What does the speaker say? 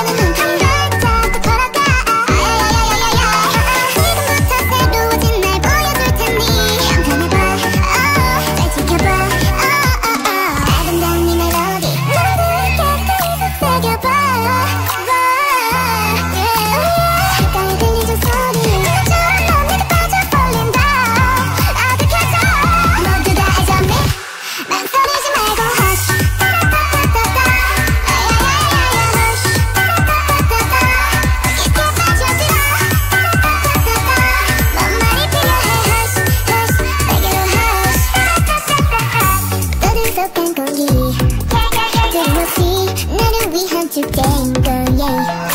I'm and 줄게 인걸 yeah. 말고.